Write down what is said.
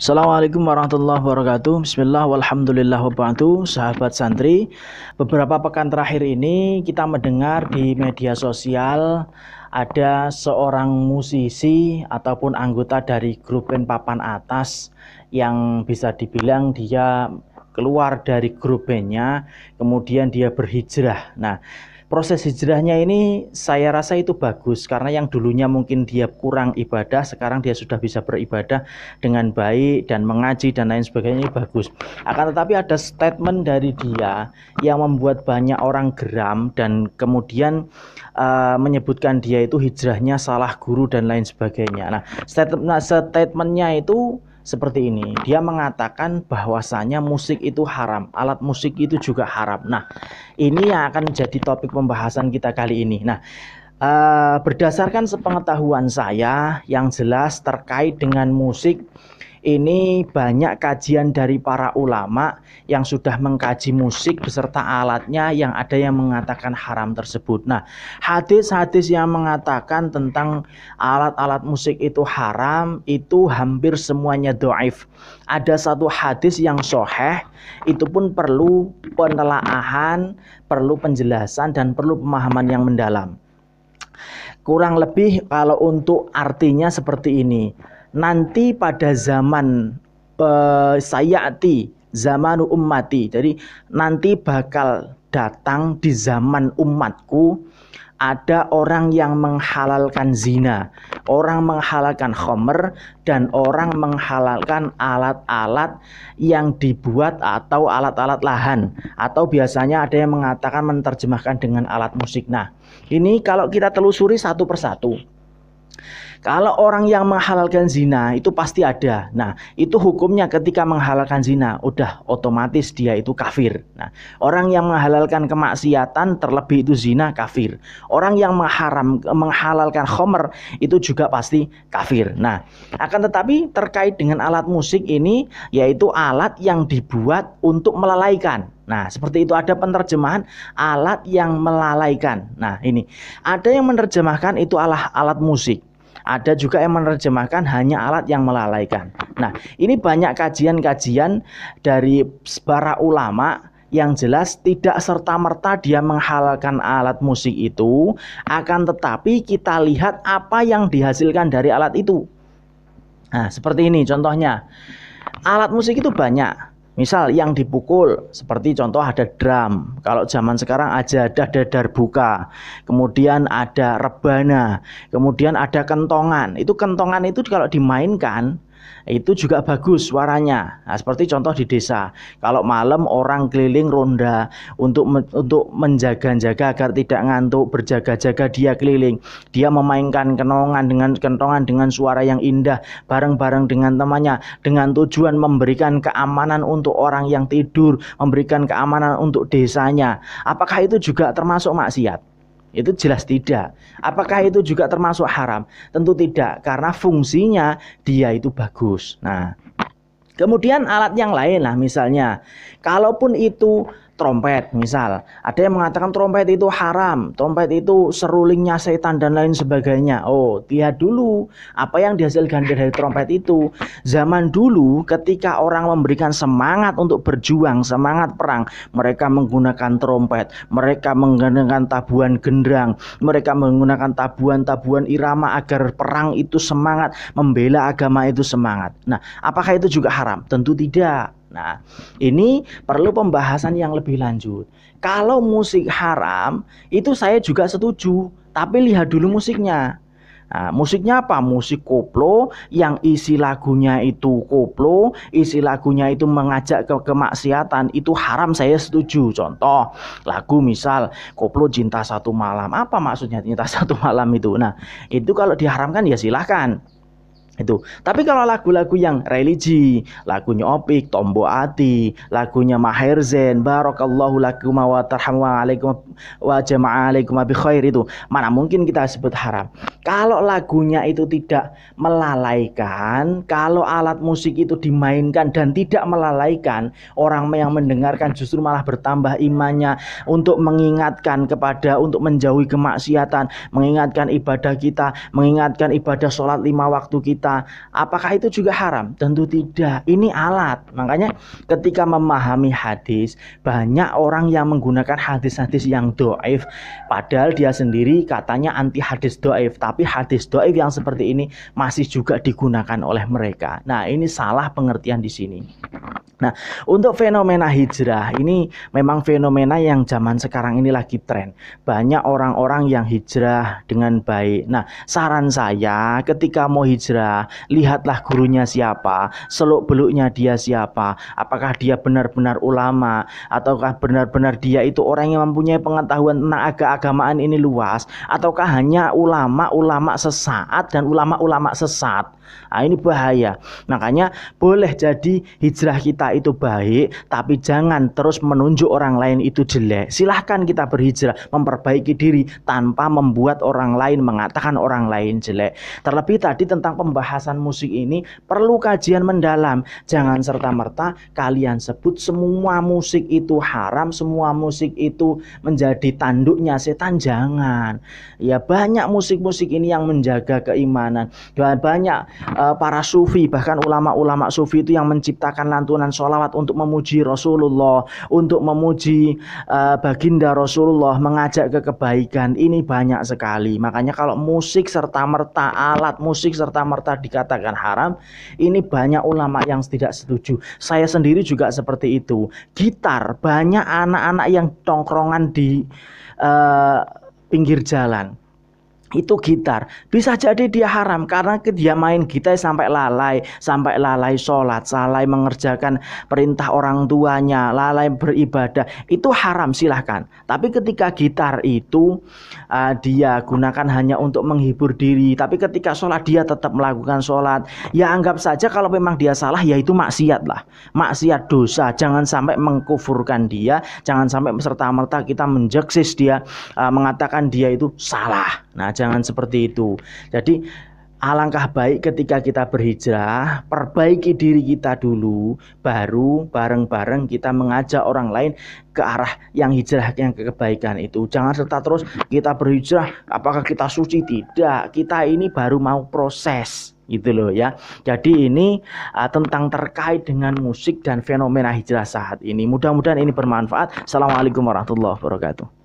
Assalamualaikum warahmatullahi wabarakatuh. Bismillah walhamdulillah wabarakatuh. Sahabat santri Beberapa pekan terakhir ini kita mendengar di media sosial Ada seorang musisi ataupun anggota dari grup band papan atas Yang bisa dibilang dia keluar dari grup bandnya Kemudian dia berhijrah. Nah proses hijrahnya ini saya rasa itu bagus karena yang dulunya mungkin dia kurang ibadah sekarang dia sudah bisa beribadah dengan baik dan mengaji dan lain sebagainya ini bagus. Akan tetapi ada statement dari dia yang membuat banyak orang geram dan kemudian uh, menyebutkan dia itu hijrahnya salah guru dan lain sebagainya. Nah statement nah, statementnya itu seperti ini. Dia mengatakan bahwasanya musik itu haram, alat musik itu juga haram. Nah, ini yang akan menjadi topik pembahasan kita kali ini. Nah, uh, berdasarkan sepengetahuan saya yang jelas terkait dengan musik ini banyak kajian dari para ulama yang sudah mengkaji musik beserta alatnya yang ada yang mengatakan haram tersebut. Nah, hadis-hadis yang mengatakan tentang alat-alat musik itu haram itu hampir semuanya doaif. Ada satu hadis yang soheh itu pun perlu penelaahan, perlu penjelasan dan perlu pemahaman yang mendalam. Kurang lebih kalau untuk artinya seperti ini nanti pada zaman uh, sayati zamanu ummati. Jadi nanti bakal datang di zaman umatku ada orang yang menghalalkan zina, orang menghalalkan khomer, dan orang menghalalkan alat-alat yang dibuat atau alat-alat lahan. Atau biasanya ada yang mengatakan menerjemahkan dengan alat musik. Nah, ini kalau kita telusuri satu persatu. Kalau orang yang menghalalkan zina itu pasti ada. Nah, itu hukumnya ketika menghalalkan zina, udah otomatis dia itu kafir. Nah, orang yang menghalalkan kemaksiatan terlebih itu zina kafir. Orang yang mengharam menghalalkan khomer itu juga pasti kafir. Nah, akan tetapi terkait dengan alat musik ini yaitu alat yang dibuat untuk melalaikan. Nah, seperti itu ada penerjemahan alat yang melalaikan. Nah, ini ada yang menerjemahkan itu alat alat musik. Ada juga yang menerjemahkan hanya alat yang melalaikan. Nah, ini banyak kajian-kajian dari para ulama yang jelas tidak serta-merta dia menghalalkan alat musik itu, akan tetapi kita lihat apa yang dihasilkan dari alat itu. Nah, seperti ini contohnya. Alat musik itu banyak. Misal yang dipukul seperti contoh ada drum. Kalau zaman sekarang aja ada dadar buka. Kemudian ada rebana. Kemudian ada kentongan. Itu kentongan itu kalau dimainkan itu juga bagus suaranya. Nah, seperti contoh di desa, kalau malam orang keliling ronda untuk untuk menjaga-jaga agar tidak ngantuk, berjaga-jaga dia keliling. Dia memainkan kenongan dengan kentongan dengan suara yang indah bareng-bareng dengan temannya dengan tujuan memberikan keamanan untuk orang yang tidur, memberikan keamanan untuk desanya. Apakah itu juga termasuk maksiat? Itu jelas tidak. Apakah itu juga termasuk haram? Tentu tidak, karena fungsinya dia itu bagus. Nah, kemudian alat yang lain lah misalnya, kalaupun itu trompet misal. Ada yang mengatakan trompet itu haram trompet itu serulingnya setan dan lain sebagainya. Oh lihat dulu apa yang dihasilkan dari trompet itu? Zaman dulu ketika orang memberikan semangat untuk berjuang semangat perang mereka menggunakan trompet mereka menggunakan tabuhan gendrang mereka menggunakan tabuhan-tabuhan irama agar perang itu semangat membela agama itu semangat. Nah apakah itu juga haram? Tentu tidak Nah, ini perlu pembahasan yang lebih lanjut. Kalau musik haram, itu saya juga setuju, tapi lihat dulu musiknya. Nah, musiknya apa? Musik koplo yang isi lagunya itu koplo, isi lagunya itu mengajak ke kemaksiatan, itu haram saya setuju. Contoh, lagu misal koplo cinta satu malam. Apa maksudnya cinta satu malam itu? Nah, itu kalau diharamkan ya silahkan itu. Tapi kalau lagu-lagu yang religi, lagunya Opik, Tombo Ati, lagunya Maher Zen, Barakallahu lakum wa tarhamu alaikum wa jama'a alaikum bi khair itu, mana mungkin kita sebut haram. Kalau lagunya itu tidak melalaikan, kalau alat musik itu dimainkan dan tidak melalaikan, orang yang mendengarkan justru malah bertambah imannya untuk mengingatkan kepada untuk menjauhi kemaksiatan, mengingatkan ibadah kita, mengingatkan ibadah sholat lima waktu kita, kita. Apakah itu juga haram? Tentu tidak. Ini alat. Makanya ketika memahami hadis, banyak orang yang menggunakan hadis-hadis yang doif, padahal dia sendiri katanya anti hadis doif, tapi hadis doif yang seperti ini masih juga digunakan oleh mereka. Nah, ini salah pengertian di sini. Nah, untuk fenomena hijrah ini memang fenomena yang zaman sekarang ini lagi tren. Banyak orang-orang yang hijrah dengan baik. Nah, saran saya ketika mau hijrah, lihatlah gurunya siapa, seluk-beluknya dia siapa. Apakah dia benar-benar ulama ataukah benar-benar dia itu orang yang mempunyai pengetahuan tentang agama-agamaan ini luas ataukah hanya ulama-ulama sesaat dan ulama-ulama sesat. Nah, ini bahaya. Makanya boleh jadi hijrah kita itu baik, tapi jangan terus menunjuk orang lain itu jelek. Silahkan kita berhijrah, memperbaiki diri tanpa membuat orang lain mengatakan orang lain jelek. Terlebih tadi tentang pembahasan musik ini perlu kajian mendalam. Jangan serta-merta kalian sebut semua musik itu haram, semua musik itu menjadi tanduknya setan. Jangan. Ya banyak musik-musik ini yang menjaga keimanan. Banyak uh, para sufi bahkan ulama-ulama sufi itu yang menciptakan lantunan sholawat untuk memuji Rasulullah untuk memuji uh, baginda Rasulullah mengajak ke kebaikan. Ini banyak sekali. Makanya kalau musik serta merta alat musik serta merta dikatakan haram ini banyak ulama yang tidak setuju. Saya sendiri juga seperti itu. Gitar banyak anak-anak yang tongkrongan di uh, pinggir jalan itu gitar. Bisa jadi dia haram karena dia main gitar sampai lalai sampai lalai sholat lalai mengerjakan perintah orang tuanya lalai beribadah. Itu haram silahkan. Tapi ketika gitar itu uh, dia gunakan hanya untuk menghibur diri tapi ketika sholat dia tetap melakukan sholat. Ya anggap saja kalau memang dia salah ya itu maksiat lah. Maksiat dosa. Jangan sampai mengkufurkan dia jangan sampai serta merta kita menjeksis dia uh, mengatakan dia itu salah. Nah jangan seperti itu. Jadi alangkah baik ketika kita berhijrah, perbaiki diri kita dulu, baru bareng-bareng kita mengajak orang lain ke arah yang hijrah yang kebaikan itu. Jangan serta terus kita berhijrah, apakah kita suci? Tidak, kita ini baru mau proses gitu loh ya. Jadi ini uh, tentang terkait dengan musik dan fenomena hijrah saat ini. Mudah-mudahan ini bermanfaat. Assalamualaikum warahmatullahi wabarakatuh.